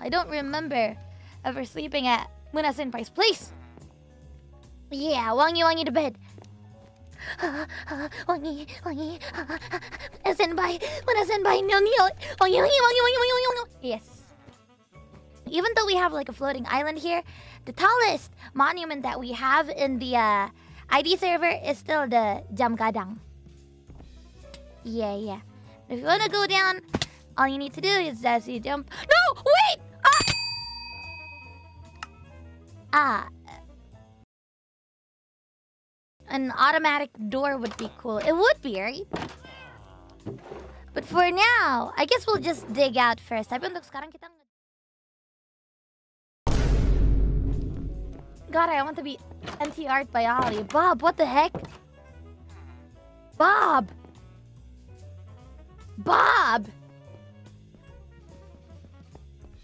I don't remember ever sleeping at Moona Senpai's place. Yeah, Wangi Wangi to bed. Wangi Wangi Senpai Moona Senpai Wangi Wangi Wangi Wangi Wangi Wangi Yes. Even though we have like a floating island here, the tallest monument that we have in the uh, ID server is still the Jam Gadang. Yeah, yeah. If you wanna go down, all you need to do is just you jump. No, wait! Ah! An automatic door would be cool. It would be, right? But for now, I guess we'll just dig out first. Tapi untuk sekarang kita God, I want to be NTR'd by Ollie. Bob, what the heck? Bob! Bob!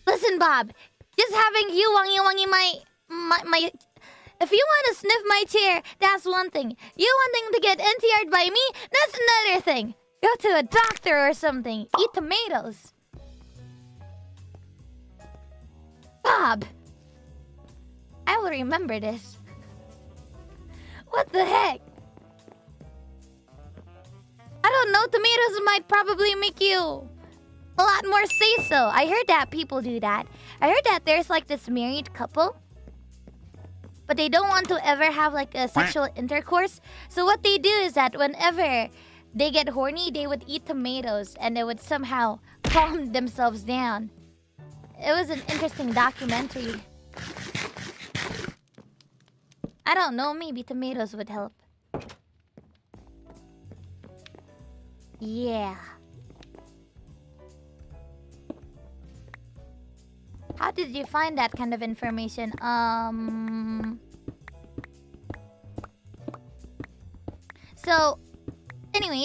Listen, Bob. Just having you wangy wangy my my my if you want to sniff my chair, that's one thing. You wanting to get NTR'd by me, that's another thing. Go to a doctor or something. Eat tomatoes. Bob. I will remember this. What the heck? I don't know, tomatoes might probably make you a lot more say so. I heard that people do that. I heard that there's like this married couple. But they don't want to ever have like a sexual intercourse. So what they do is that whenever they get horny, they would eat tomatoes and they would somehow calm themselves down. It was an interesting documentary. I don't know, maybe tomatoes would help. Yeah. Did you find that kind of information? Um... So, anyways,